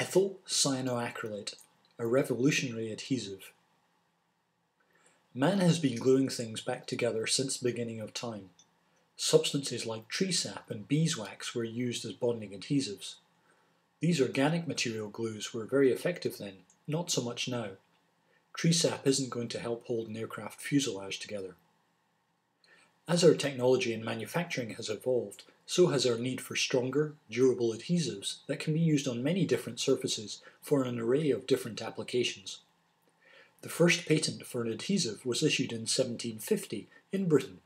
Ethyl cyanoacrylate, a revolutionary adhesive. Man has been gluing things back together since the beginning of time. Substances like tree sap and beeswax were used as bonding adhesives. These organic material glues were very effective then, not so much now. Tree sap isn't going to help hold an aircraft fuselage together. As our technology and manufacturing has evolved, so has our need for stronger, durable adhesives that can be used on many different surfaces for an array of different applications. The first patent for an adhesive was issued in 1750 in Britain.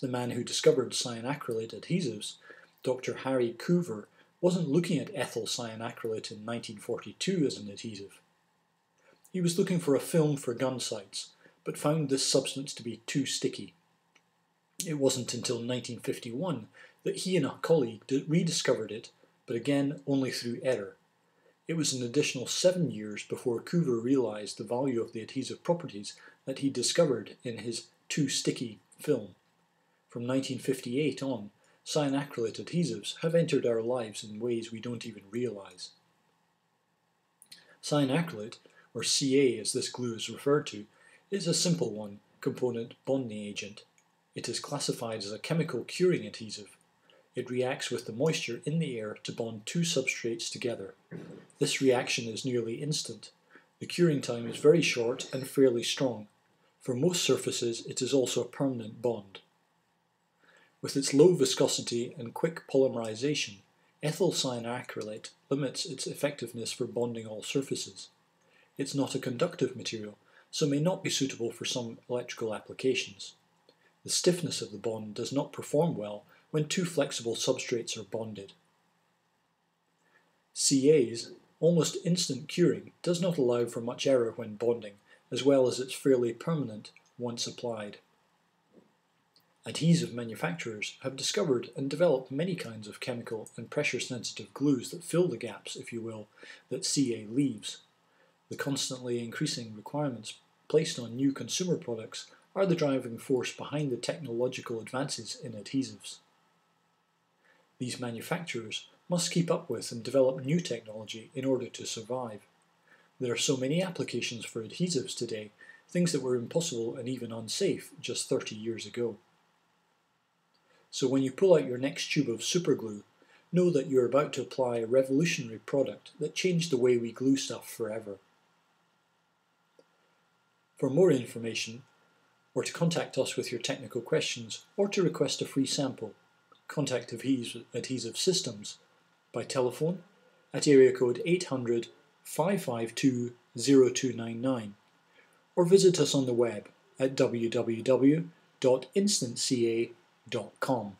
The man who discovered cyanoacrylate adhesives, Dr. Harry Coover, wasn't looking at ethyl cyanoacrylate in 1942 as an adhesive. He was looking for a film for gun sights, but found this substance to be too sticky. It wasn't until 1951 that he and a colleague rediscovered it, but again only through error. It was an additional seven years before Coover realized the value of the adhesive properties that he discovered in his Too Sticky film. From 1958 on, cyanoacrylate adhesives have entered our lives in ways we don't even realize. Cyanoacrylate, or CA as this glue is referred to, is a simple one component bonding agent. It is classified as a chemical curing adhesive it reacts with the moisture in the air to bond two substrates together. This reaction is nearly instant. The curing time is very short and fairly strong. For most surfaces, it is also a permanent bond. With its low viscosity and quick polymerization, ethyl cyanoacrylate limits its effectiveness for bonding all surfaces. It's not a conductive material, so may not be suitable for some electrical applications. The stiffness of the bond does not perform well when two flexible substrates are bonded. CA's almost instant curing does not allow for much error when bonding, as well as it's fairly permanent once applied. Adhesive manufacturers have discovered and developed many kinds of chemical and pressure-sensitive glues that fill the gaps, if you will, that CA leaves. The constantly increasing requirements placed on new consumer products are the driving force behind the technological advances in adhesives. These manufacturers must keep up with and develop new technology in order to survive. There are so many applications for adhesives today, things that were impossible and even unsafe just 30 years ago. So when you pull out your next tube of superglue, know that you're about to apply a revolutionary product that changed the way we glue stuff forever. For more information, or to contact us with your technical questions, or to request a free sample, contact adhesive systems by telephone at area code 800 552 0299 or visit us on the web at www.instantca.com.